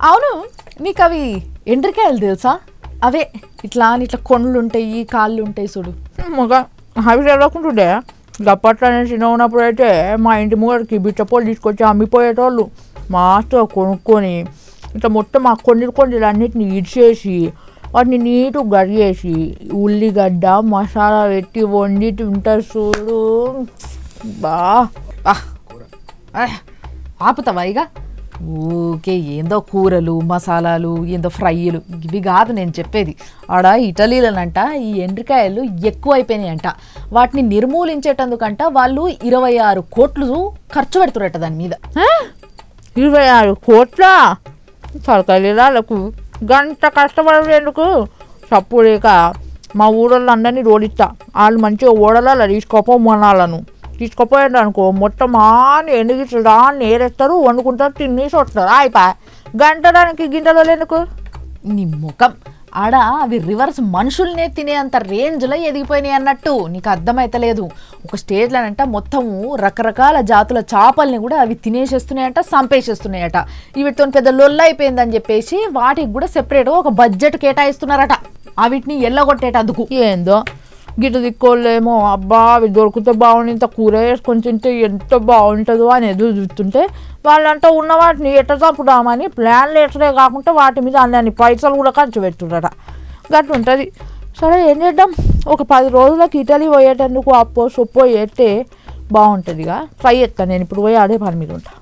అవును నీకు అవి ఎండ్రికాయలు తెలుసా? అవే ఇట్లా అని ఇట్లా కొండ్లు ఉంటాయి కాళ్ళు ఉంటాయి చూడు. మగ అవి చదవకుంటుండే గప్పట్లో నేను చిన్న ఉన్నప్పుడు అయితే మా ఇంటి ముంగడికి బిచ్చపోలు తీసుకొచ్చి అమ్మిపోయేటోళ్ళు. మాస్టర్ కొనుక్కొని ఇట్లా మొత్తం ఆ కొన్ని కొన్ని అన్నిటిని ఇడిచేసి వాటిని నీటు గడిగేసి ఉల్లిగడ్డ మసాలా పెట్టి వండి తింటారు చూడు. బా. ఆపుతావా ఇక? ఓకే ఏందో కూరలు మసాలాలు ఏందో ఫ్రైలు. ఇవి కాదు నేను చెప్పేది. ఆడ ఇటలీలనంట ఈ ఎండ్రికాయలు ఎక్కువైపోయినాయంట. వాటిని నిర్మూలించేటందుకంట వాళ్ళు ఇరవై ఆరు కోట్లు ఖర్చు పెడుతురట దాని మీద. ఇరవై ఆరు కోట్ల? తలకాయలకు గంట కష్టపడేందుకు? తప్పు లేక మా ఊళ్ళో అందరినీ రోడిస్తా వాళ్ళు మంచిగా ఓడలలో తీసుకోపోమనాలను తీసుకుపోయాడు అనుకో మొత్తం ఆని ఎండుగిట్లు దాన్ని ఏరేస్తారు వండుకుంటారు తినేసి వస్తారు అయిపోయి గంటడానికి గింటలు ఎందుకు? నీ ముఖం. ఆడ అవి రివర్స్ మనుషుల్నే తినేంత రేంజ్లో ఎదిగిపోయినాయి అన్నట్టు నీకు అర్థమైతలేదు ఒక స్టేజ్లోనంట మొత్తము రకరకాల జాతుల చేపల్ని కూడా అవి తినేసేస్తున్నాయట సంపేసేస్తున్నాయట. వీటితో పెద్ద లొల్ల అయిపోయిందని చెప్పేసి వాటికి కూడా సెపరేట్గా ఒక బడ్జెట్ కేటాయిస్తున్నారట. ఆ వీటిని ఎల్లగొట్టేటందుకు. ఏందో? గిట్ట తిక్కోలేమో అబ్బా అవి దొరికితే బాగుండు ఇంత కూర వేసుకొని తింటే ఎంత బాగుంటుందో అని ఎదురు చూస్తుంటే వాళ్ళంతా ఉన్న వాటిని ఎట్ట చంపుదామని ప్లాన్లు ఎట్టడే కాకుండా వాటి మీద అన్ని పైసలు కూడా ఖర్చు పెట్టుడట గట్టు ఉంటుంది సరే ఏం చేద్దాం? ఒక పది రోజులకు ఇటలీ పోయేటందుకు అప్పో సొప్పో వేస్తే బాగుంటుందిగా. ట్రై చేస్తాను నేను ఇప్పుడు పోయి అదే పని మీద ఉంటా.